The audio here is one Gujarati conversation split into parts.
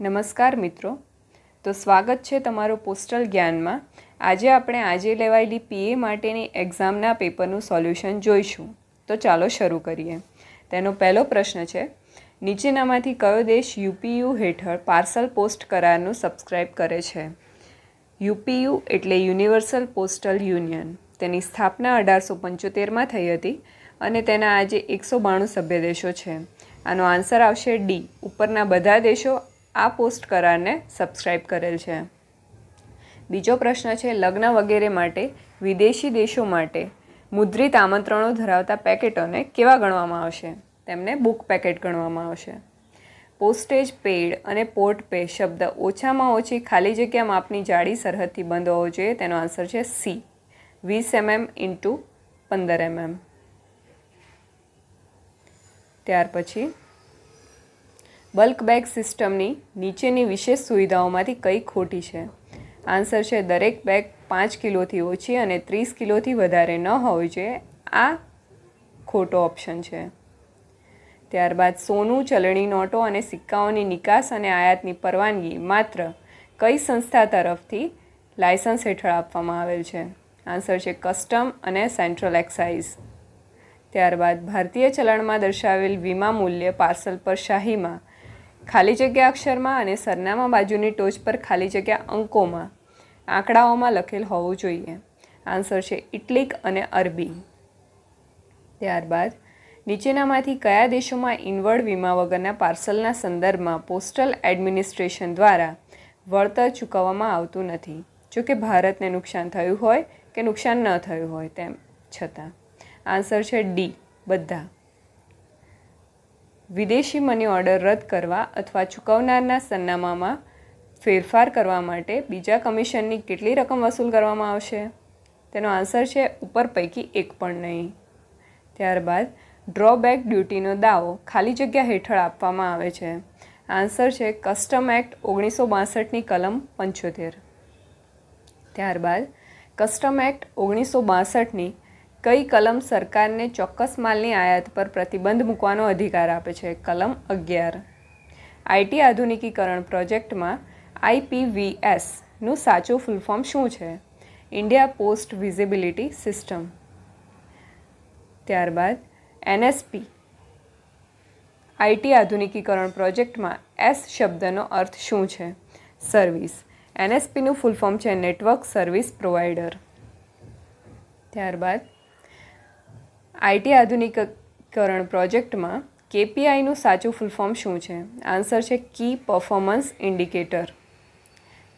નમસ્કાર મિત્રો. તો સ્વાગત છે તમારું પોસ્ટલ જ્ઞાનમાં. આજે આપણે આજે લેવાયેલી પીએ માટેની એક્ઝામના પેપરનું સોલ્યુશન જોઈશું. તો ચાલો શરૂ કરીએ. તેનો પહેલો પ્રશ્ન છે, નીચેનામાંથી કયો દેશ યુપીયુ હેઠળ પાર્સલ પોસ્ટ કરારનું સબસ્ક્રાઇબ કરે છે? યુપીયુ એટલે યુનિવર્સલ પોસ્ટલ યુનિયન. તેની સ્થાપના અઢારસો પંચોતેરમાં થઈ હતી અને તેના આજે એકસો બાણું સભ્ય દેશો છે. આનો આન્સર આવશે ડી. ઉપરના બધા દેશો આ પોસ્ટ કરારને સબસ્ક્રાઇબ કરેલ છે. બીજો પ્રશ્ન છે, લગ્ન વગેરે માટે વિદેશી દેશો માટે મુદ્રિત આમંત્રણો ધરાવતા પેકેટોને કેવા ગણવામાં આવશે? તેમને બુક પેકેટ ગણવામાં આવશે. પોસ્ટેજ પેડ અને પોર્ટ પે શબ્દ ઓછામાં ઓછી ખાલી જગ્યા માપની જાડી સરહદથી બંધ હોવો જોઈએ. તેનો આન્સર છે સી વીસ એમએમ ઇન્ટુ પંદર એમએમ. ત્યાર પછી બલ્ક બેગ સિસ્ટમની નીચેની વિશેષ સુવિધાઓમાંથી કઈ ખોટી છે. આન્સર છે, દરેક બેગ પાંચ કિલોથી ઓછી અને ત્રીસ કિલોથી વધારે ન હોવી જોઈએ. આ ખોટો ઓપ્શન છે. ત્યારબાદ સોનું, ચલણી નોટો અને સિક્કાઓની નિકાસ અને આયાતની પરવાનગી માત્ર કઈ સંસ્થા તરફથી લાયસન્સ હેઠળ આપવામાં આવેલ છે? આન્સર છે, કસ્ટમ અને સેન્ટ્રલ એક્સાઇઝ. ત્યારબાદ ભારતીય ચલણમાં દર્શાવેલ વીમા મૂલ્ય પાર્સલ પર શાહીમાં ખાલી જગ્યા અક્ષરમાં અને સરનામા બાજુની ટોચ પર ખાલી જગ્યા અંકોમાં, આંકડાઓમાં લખેલ હોવું જોઈએ. આન્સર છે ઇટલિક અને અરબી. ત્યારબાદ, નીચેનામાંથી કયા દેશોમાં ઇનવર્ડ વીમા વગરના પાર્સલના સંદર્ભમાં પોસ્ટલ એડમિનિસ્ટ્રેશન દ્વારા વળતર ચૂકવવામાં આવતું નથી? જો કે ભારતને નુકસાન થયું હોય કે નુકસાન ન થયું હોય તેમ છતાં. આન્સર છે ડી, બધા. વિદેશી મની ઓર્ડર રદ કરવા અથવા ચૂકવનારના સરનામામાં ફેરફાર કરવા માટે બીજા કમિશનની કેટલી રકમ વસૂલ કરવામાં આવશે? તેનો આન્સર છે ઉપર પૈકી એક પણ નહીં. ત્યારબાદ, ડ્રોબેક ડ્યુટીનો દાવો ખાલી જગ્યા હેઠળ આપવામાં આવે છે. આન્સર છે કસ્ટમ એક્ટ ઓગણીસો બાસઠની કલમ પંચોતેર. ત્યારબાદ, કસ્ટમ એક્ટ ઓગણીસો બાસઠની કઈ કલમ સરકારને ચોક્કસ માલની આયાત પર પ્રતિબંધ મૂકવાનો અધિકાર આપે છે? કલમ અગિયાર. આઈટી આધુનિકીકરણ પ્રોજેક્ટમાં આઈપીવીએસનું સાચું ફૂલફોર્મ શું છે? India post visibility system. ત્યારબાદ એનએસપી આઈટી આધુનિકીકરણ પ્રોજેક્ટમાં એસ શબ્દનો અર્થ શું છે? સર્વિસ. એનએસપીનું ફૂલ ફોર્મ છે નેટવર્ક સર્વિસ પ્રોવાઈડર ત્યારબાદ આઈટી આધુનિકીકરણ પ્રોજેક્ટમાં કેપીઆઈનું સાચું ફૂલફોર્મ શું છે? આન્સર છે કી પરફોર્મન્સ ઇન્ડિકેટર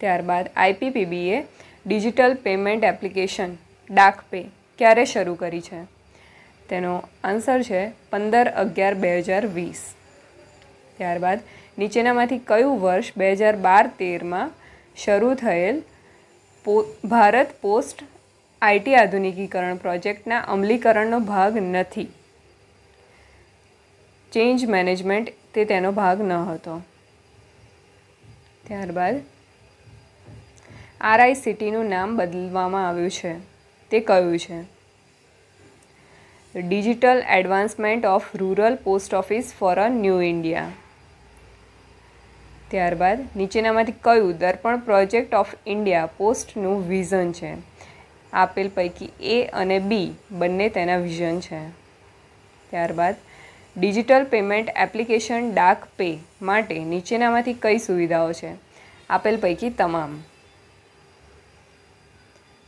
ત્યારબાદ આઈપીપીબીએ digital payment application Dak pay ક્યારે શરૂ કરી છે? તેનો આન્સર છે પંદર અગિયાર બે હજાર વીસ. ત્યારબાદ નીચેનામાંથી કયું વર્ષ બે હજાર બાર તેરમાં શરૂ થયેલ ભારત પોસ્ટ આઈટી આધુનિકીકરણ પ્રોજેક્ટના અમલીકરણનો ભાગ નથી. ચેન્જ મેનેજમેન્ટ તે તેનો ભાગ ન હતો. ત્યારબાદ આરઆઈસીટીનું નામ બદલવામાં આવ્યું છે. તે કયું છે? Digital advancement of rural post office for a new India. ત્યારબાદ નીચેનામાંથી કયું દર્પણ પ્રોજેક્ટ ઓફ ઇન્ડિયા પોસ્ટનું વિઝન છે? આપેલ પૈકી એ અને બી બંને તેના વિઝન છે. ત્યારબાદ digital payment application Dak pay માટે નીચેનામાંથી કઈ સુવિધાઓ છે? આપેલ પૈકી તમામ.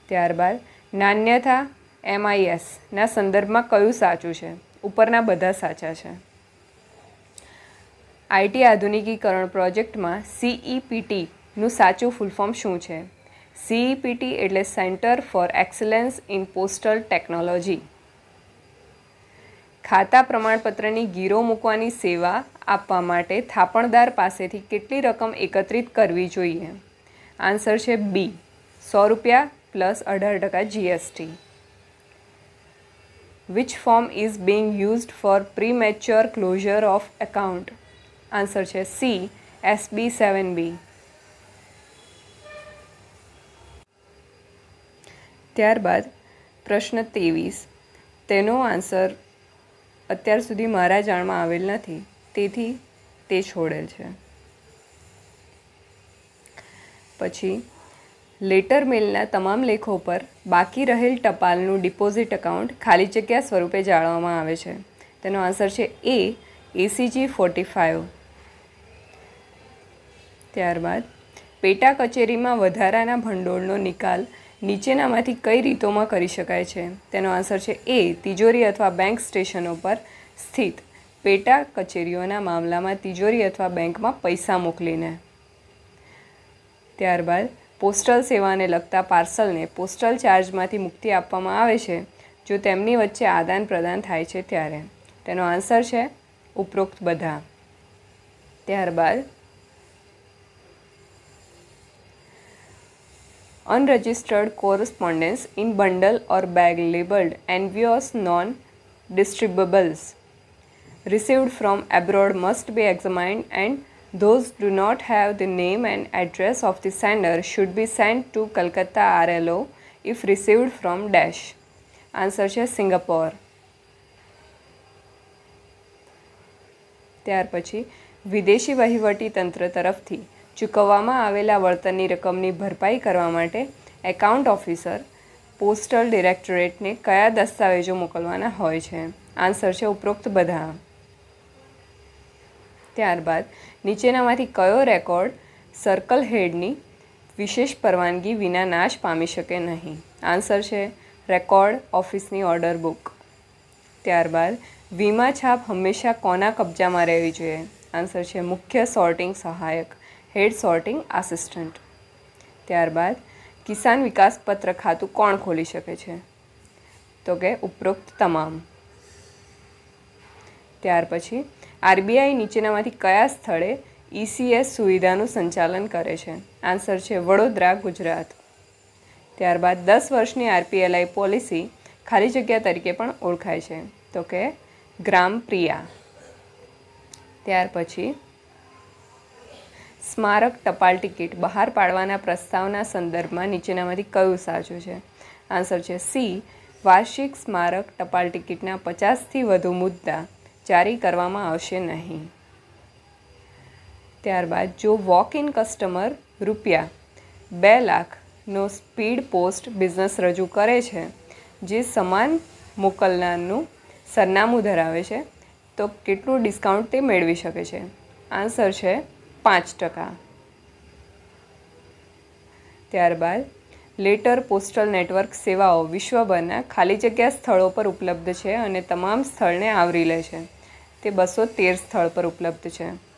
ત્યારબાદ, નાન્યથા એમઆઈએસના સંદર્ભમાં કયું સાચું છે? ઉપરના બધા સાચા છે. આઈટી આધુનિકીકરણ પ્રોજેક્ટમાં સીઈપીટીનું સાચું ફૂલફોર્મ શું છે? સીઈપીટી એટલે centre for excellence in postal technology. ખાતા પ્રમાણપત્રની ગીરો મૂકવાની સેવા આપવા માટે થાપણદાર પાસેથી કેટલી રકમ એકત્રિત કરવી જોઈએ? આન્સર છે બી, સો રૂપિયા પ્લસ અઢાર ટકા GST. Which form is being used for premature closure of account answer છે સી c સેવન બી. ત્યારબાદ પ્રશ્ન ત્રેવીસ. તેનો આન્સર અત્યાર સુધી મારા જાણમાં આવેલ નથી. તેથી તે છોડેલ છે. પછી, લેટર મેલના તમામ લેખો પર બાકી રહેલ ટપાલનું ડિપોઝિટ એકાઉન્ટ ખાલી જગ્યા સ્વરૂપે જાળવવામાં આવે છે. તેનો આન્સર છે એ એસીજી ફોર્ટી ફાઇવ ત્યારબાદ, પેટા કચેરીમાં વધારાના ભંડોળનો નિકાલ નીચેનામાંથી કઈ રીતોમાં કરી શકાય છે? તેનો આન્સર છે એ, તિજોરી અથવા બેંક સ્ટેશનો પર સ્થિત પેટા કચેરીઓના મામલામાં તિજોરી અથવા બેંકમાં પૈસા મોકલીને. ત્યારબાદ, પોસ્ટલ સેવાને લગતા પાર્સલને પોસ્ટલ ચાર્જમાંથી મુક્તિ આપવામાં આવે છે, જો તેમની વચ્ચે આદાન પ્રદાન થાય છે ત્યારે. તેનો આન્સર છે ઉપરોક્ત બધા. ત્યારબાદ unregistered correspondence in bundle or bag labeled envious non-distribuables received from abroad must be examined and those do not have the name and address of the sender should be sent to Calcutta RLO if received from dash. Answer છે સિંગાપોર ત્યાર પછી વિદેશી વહીવટી તંત્ર તરફથી ચૂકવવામાં આવેલા વળતરની રકમની ભરપાઈ કરવા માટે એકાઉન્ટ ઓફિસર, પોસ્ટલ ડિરેક્ટોરેટને કયા દસ્તાવેજો મોકલવાના હોય છે? આન્સર છે ઉપરોક્ત બધા. ત્યારબાદ, નીચેનામાંથી કયો રેકોર્ડ સર્કલ હેડની વિશેષ પરવાનગી વિના નાશ પામી શકે નહીં? આન્સર છે રેકોર્ડ ઓફિસની ઓર્ડર બુક. ત્યારબાદ, વીમા છાપ હંમેશા કોના કબજામાં રહેવી જોઈએ? આન્સર છે મુખ્ય સોર્ટિંગ સહાયક. Head sorting assistant. ત્યારબાદ કિસાન વિકાસ પત્ર ખાતું કોણ ખોલી શકે છે? તો કે ઉપરોક્ત તમામ. ત્યાર પછી આરબીઆઈ નીચેનામાંથી કયા સ્થળે ઈસીએસ સુવિધાનું સંચાલન કરે છે? આન્સર છે વડોદરા, ગુજરાત. ત્યારબાદ દસ વર્ષની આરપીએલઆઈ પોલિસી ખાલી જગ્યા તરીકે પણ ઓળખાય છે. તો કે ગ્રામ પ્રિયા. ત્યાર પછી સ્મારક ટપાલ ટિકિટ બહાર પાડવાના પ્રસ્તાવના સંદર્ભમાં નીચેનામાંથી કયું સાચું છે? આન્સર છે સી. વાર્ષિક સ્મારક ટપાલ ટિકિટના પચાસથી વધુ મુદ્દા જારી કરવામાં આવશે નહીં. ત્યારબાદ જો વોક ઇન કસ્ટમર રૂપિયા બે લાખનો સ્પીડ પોસ્ટ બિઝનેસ રજૂ કરે છે, જે સમાન મોકલનારનું સરનામું ધરાવે છે, તો કેટલું ડિસ્કાઉન્ટ તે મેળવી શકે છે? આન્સર છે પાંચ ટકા. ત્યારબાદ, લેટર પોસ્ટલ નેટવર્ક સેવાઓ વિશ્વભરના ખાલી જગ્યા સ્થળો પર ઉપલબ્ધ છે અને તમામ સ્થળને આવરી લે છે. તે બસો તેર સ્થળ પર ઉપલબ્ધ છે.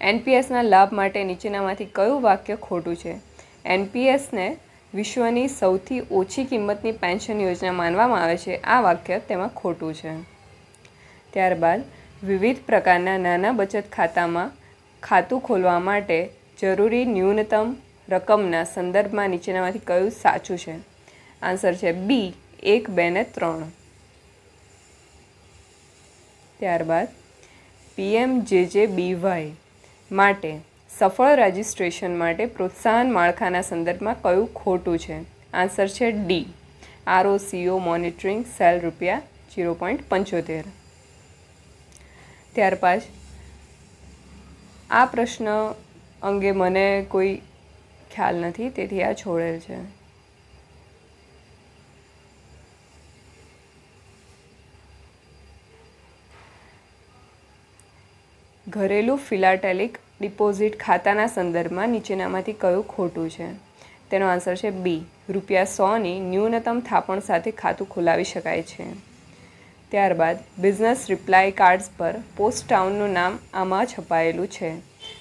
એનપીએસના લાભ માટે નીચેનામાંથી કયું વાક્ય ખોટું છે? એનપીએસને વિશ્વની સૌથી ઓછી કિંમતની પેન્શન યોજના માનવામાં આવે છે. આ વાક્ય તેમાં ખોટું છે. ત્યારબાદ વિવિધ પ્રકારના નાના બચત ખાતામાં ખાતું ખોલવા માટે જરૂરી ન્યૂનતમ રકમના સંદર્ભમાં નીચેનામાંથી કયું સાચું છે? આન્સર છે બી, એક, બે ને ત્રણ. ત્યારબાદ પીએમ જે જે બી વાય માટે સફળ રજિસ્ટ્રેશન માટે પ્રોત્સાહન માળખાના સંદર્ભમાં કયું ખોટું છે? આન્સર છે ડી. આરઓસીઓ મોનિટરિંગ સેલ રૂપિયા જીરો પોઈન્ટ પંચોતેર. ત્યારબાદ આ પ્રશ્ન અંગે મને કોઈ ખ્યાલ નથી, તેથી આ છોડેલ છે. ઘરેલું ફિલાટેલિક ડિપોઝિટ ખાતાના સંદર્ભમાં નીચેનામાંથી કયું ખોટું છે? તેનો આન્સર છે બી. રૂપિયા સોની ન્યૂનતમ થાપણ સાથે ખાતું ખોલાવી શકાય છે. ત્યારબાદ બિઝનેસ રિપ્લાય કાર્ડ્સ પર પોસ્ટ ટાઉનનું નામ આમાં છપાયેલું છે.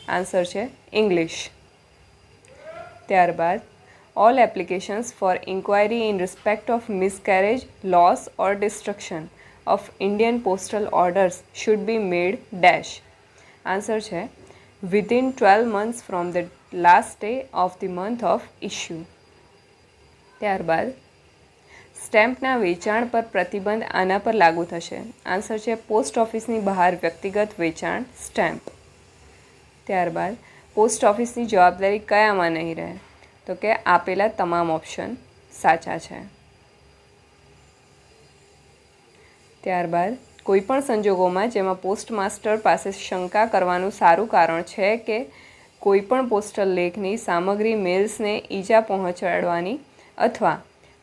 આન્સર છે ઇંગ્લિશ ત્યારબાદ all applications for inquiry in respect of miscarriage loss or destruction of Indian postal orders should be made dash answer છે within twelve months from the last day of the month of issue ત્યારબાદ સ્ટેમ્પના વેચાણ પર પ્રતિબંધ આના પર લાગુ થશે. આન્સર છે, પોસ્ટ ઓફિસની બહાર વ્યક્તિગત વેચાણ સ્ટેમ્પ. ત્યારબાદ, પોસ્ટ ઓફિસની જવાબદારી કયામાં નહીં રહે? તો કે આપેલા તમામ ઓપ્શન સાચા છે. ત્યારબાદ, કોઈપણ સંજોગોમાં જેમાં પોસ્ટ માસ્ટર પાસે શંકા કરવાનું સારું કારણ છે કે કોઈપણ પોસ્ટલ લેખની સામગ્રી મેલ્સને ઈજા પહોંચાડવાની અથવા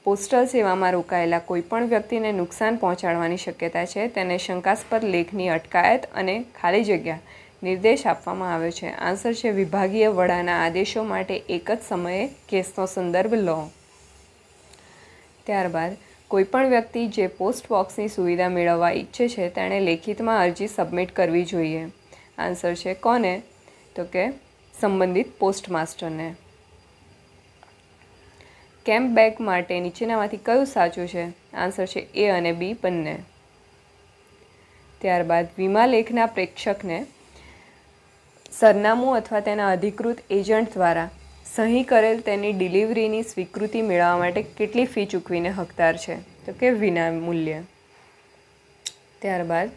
પોસ્ટલ સેવામાં રોકાયેલા કોઈપણ વ્યક્તિને નુકસાન પહોંચાડવાની શક્યતા છે, તેને શંકાસ્પદ લેખની અટકાયત અને ખાલી જગ્યા નિર્દેશ આપવામાં આવ્યો છે. આન્સર છે, વિભાગીય વડાના આદેશો માટે એક જ સમયે કેસનો સંદર્ભ લો. ત્યારબાદ, કોઈપણ વ્યક્તિ જે પોસ્ટ બોક્સની સુવિધા મેળવવા ઈચ્છે છે, તેણે લેખિતમાં અરજી સબમિટ કરવી જોઈએ. આન્સર છે, કોને? તો કે, સંબંધિત પોસ્ટ માસ્ટરને. કેમ્પ બેગ માટે નીચેનામાંથી કયું સાચું છે? આન્સર છે એ અને બી બંને. ત્યારબાદ વીમા લેખના પ્રેક્ષકને સરનામું અથવા તેના અધિકૃત એજન્ટ દ્વારા સહી કરેલ તેની ડિલિવરીની સ્વીકૃતિ મેળવવા માટે કેટલી ફી ચૂકવીને હકદાર છે? તો કે વિના મૂલ્ય. ત્યારબાદ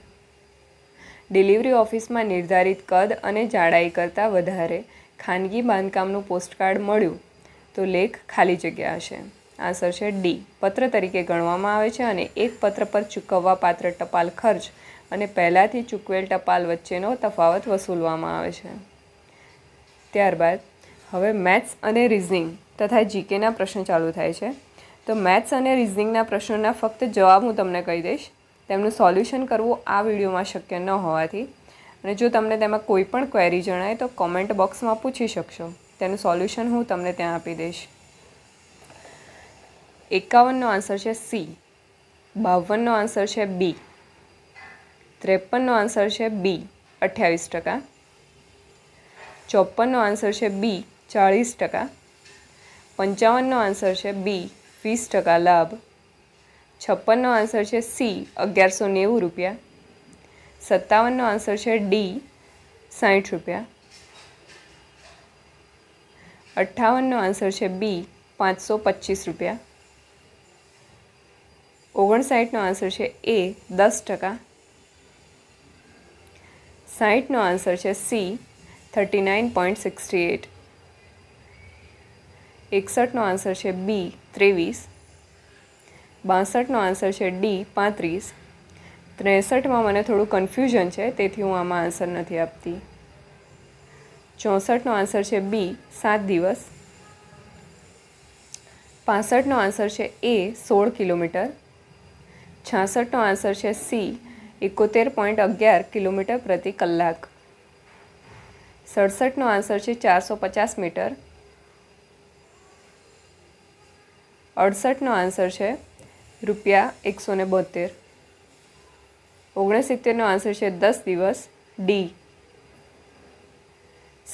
ડિલિવરી ઓફિસમાં નિર્ધારિત કદ અને જાડાઈ કરતાં વધારે ખાનગી બાંધકામનું પોસ્ટકાર્ડ મળ્યું. તો લેખ ખાલી જગ્યા હશે. આન્સર છે ડી. પત્ર તરીકે ગણવામાં આવે છે અને એક પત્ર પર ચૂકવવા પાત્ર ટપાલ ખર્ચ અને પહેલાંથી ચૂકવેલ ટપાલ વચ્ચેનો તફાવત વસૂલવામાં આવે છે. ત્યારબાદ, હવે મેથ્સ અને રિઝનિંગ તથા જીકેના પ્રશ્ન ચાલુ થાય છે. તો મેથ્સ અને રિઝનિંગના પ્રશ્નોના ફક્ત જવાબ હું તમને કહી દઈશ. તેમનું સોલ્યુશન કરવું આ વિડીયોમાં શક્ય ન હોવાથી. અને જો તમને તેમાં કોઈ પણ ક્વેરી જણાય તો કોમેન્ટ બોક્સમાં પૂછી શકશો. તેનું સોલ્યુશન હું તમને ત્યાં આપી દઈશ. એકાવનનો આન્સર છે સી. બાવનનો આન્સર છે બી. ત્રેપનનો આન્સર છે બી, અઠ્યાવીસ ટકા. ચોપનનો આન્સર છે બી, ચાળીસ ટકા. પંચાવનનો આન્સર છે બી, વીસ ટકા લાભ. છપ્પનનો આન્સર છે સી, અગિયારસો નેવું રૂપિયા. સત્તાવનનો આન્સર છે ડી સાઠ રૂપિયા. અઠ્ઠાવનનો આન્સર છે બી પાંચસો પચીસ રૂપિયા. ઓગણસાઠનો આન્સર છે એ દસ ટકા. સાઠનો આન્સર છે C thirty nine point sixty eight. એકસઠનો answer છે બી ત્રેવીસ. બાસઠનો આન્સર છે ડી પાંત્રીસ. ત્રેસઠમાં મને થોડું કન્ફ્યુઝન છે, તેથી હું આમાં આન્સર નથી આપતી. ચોસઠનો આન્સર છે બી, સાત દિવસ. પાસઠનો આન્સર છે એ સોળ કિલોમીટર. છાસઠનો આન્સર છે સી, એકોતેર પોઈન્ટ અગિયાર કિલોમીટર પ્રતિ કલાક. સડસઠનો આન્સર છે ચારસો પચાસ મીટર. અડસઠનો આન્સર છે રૂપિયા એકસો ને બોતેર ઓગણસિત્તેરનો આન્સર છે દસ દિવસ. ડી.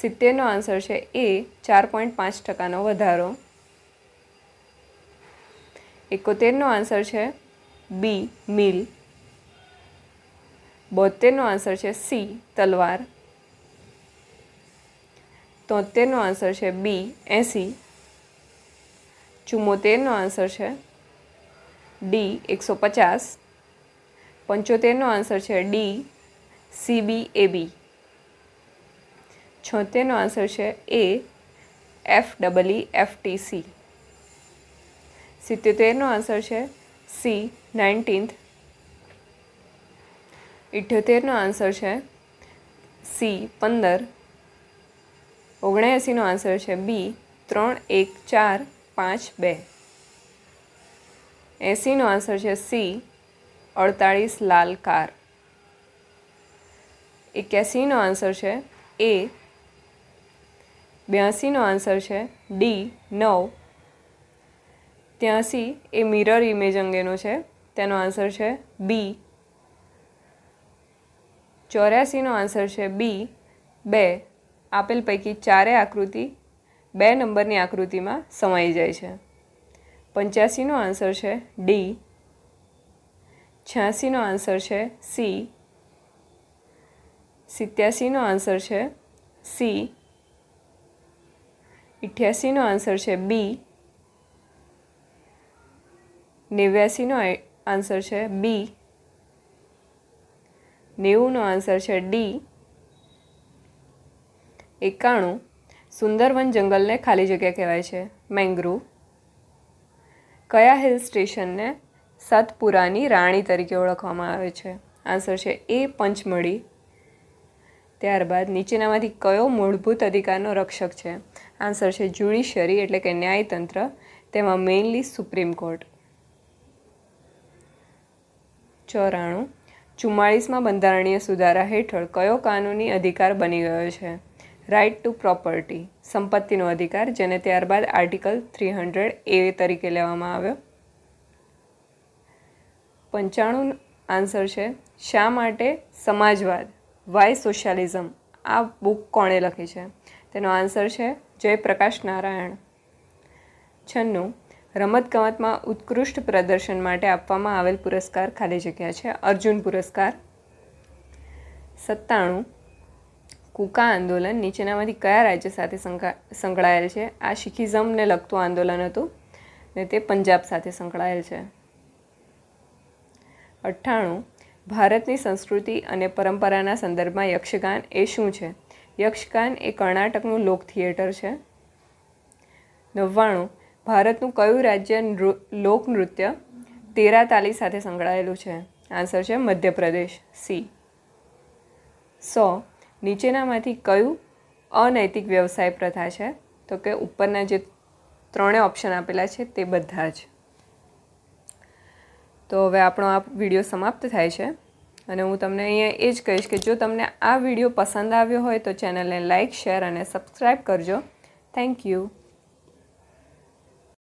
સિત્તેરનો આન્સર છે એ ચાર પોઈન્ટ પાંચ ટકાનો વધારો. એકોતેરનો આન્સર છે બી મિલ બોતેરનો આન્સર છે સી તલવાર. તોતેરનો આન્સર છે બી એંસી. ચુમ્મોતેરનો આન્સર છે ડી એકસો પચાસ. પંચોતેરનો આન્સર છે ડી સીબી એબી છોતેરનો આન્સર છે A F W F T C સિત્યોતેરનો answer છે સી નાઇન્ટીન્થ ઇઠ્યોતેરનો આન્સર છે સી પંદર. ઓગણએંસીનો આન્સર છે બી ત્રણ એક ચાર પાંચ બે. એંસીનો આન્સર છે સી અડતાળીસ લાલ કાર. એક્યાસીનો આન્સર છે એ બ્યાસીનો આન્સર છે. ડી નવ. ત્યાંસી એ મિરર ઇમેજ અંગેનો છે. તેનો આન્સર છે બી ચોર્યાસીનો આન્સર છે બી બે, આપેલ પૈકી ચારે આકૃતિ બે નંબરની આકૃતિમાં સમાઈ જાય છે. પંચ્યાસીનો આન્સર છે ડી છ્યાસીનો આન્સર છે સી સિત્યાસીનો આન્સર છે સી અઠ્યાસીનો આન્સર છે બી નેવ્યાસીનો આન્સર છે બી નેવુંનો આન્સર છે ડી એકાણું. સુંદરવન જંગલને ખાલી જગ્યા કહેવાય છે. મેંગ્રુવ. કયા હિલ સ્ટેશનને સતપુરાની રાણી તરીકે ઓળખવામાં આવે છે? આન્સર છે એ પંચમળી ત્યારબાદ નીચેનામાંથી કયો મૂળભૂત અધિકારનો રક્ષક છે? આન્સર છે જ્યુડિશરી એટલે કે ન્યાયતંત્ર, તેમાં મેઇનલી સુપ્રીમ કોર્ટ ચોરાણું. ચુમ્માળીસમાં બંધારણીય સુધારા હેઠળ કયો કાનૂની અધિકાર બની ગયો છે? રાઇટ ટુ પ્રોપર્ટી સંપત્તિનો અધિકાર, જેને ત્યારબાદ આર્ટિકલ થ્રી હંડ્રેડ એ તરીકે લેવામાં આવ્યો. પંચાણું આન્સર છે, શા માટે સમાજવાદ? વાય સોશિયાલિઝમ આ બુક કોણે લખી છે? તેનો આન્સર છે જયપ્રકાશ નારાયણ. છન્નું રમતગમતમાં ઉત્કૃષ્ટ પ્રદર્શન માટે આપવામાં આવેલ પુરસ્કાર ખાલી જગ્યા છે, અર્જુન પુરસ્કાર. સત્તાણું, કુકા આંદોલન નીચેનામાંથી કયા રાજ્ય સાથે સંકળાયેલ છે? આ શીખિઝમને લગતું આંદોલન હતું ને તે પંજાબ સાથે સંકળાયેલ છે. અઠ્ઠાણું, ભારતની સંસ્કૃતિ અને પરંપરાના સંદર્ભમાં યક્ષગાન એ શું છે? યક્ષગાન એ કર્ણાટકનું લોક થિયેટર છે. નવ્વાણું, ભારતનું કયું રાજ્ય લોકનૃત્ય તેરા તાલી સાથે સંકળાયેલું છે? આન્સર છે મધ્યપ્રદેશ, સી. સો, નીચેનામાંથી કયું અનૈતિક વ્યવસાય પ્રથા છે? તો કે ઉપરના જે ત્રણે ઓપ્શન આપેલા છે તે બધા જ. તો હવે આપણો આ વીડિયો સમાપ્ત થાય છે. અને હું તમને અહીંયા એ જ કહીશ કે જો તમને આ વીડિયો પસંદ આવ્યો હોય તો ચેનલને લાઇક શેર અને સબસ્ક્રાઈબ કરજો. Thank you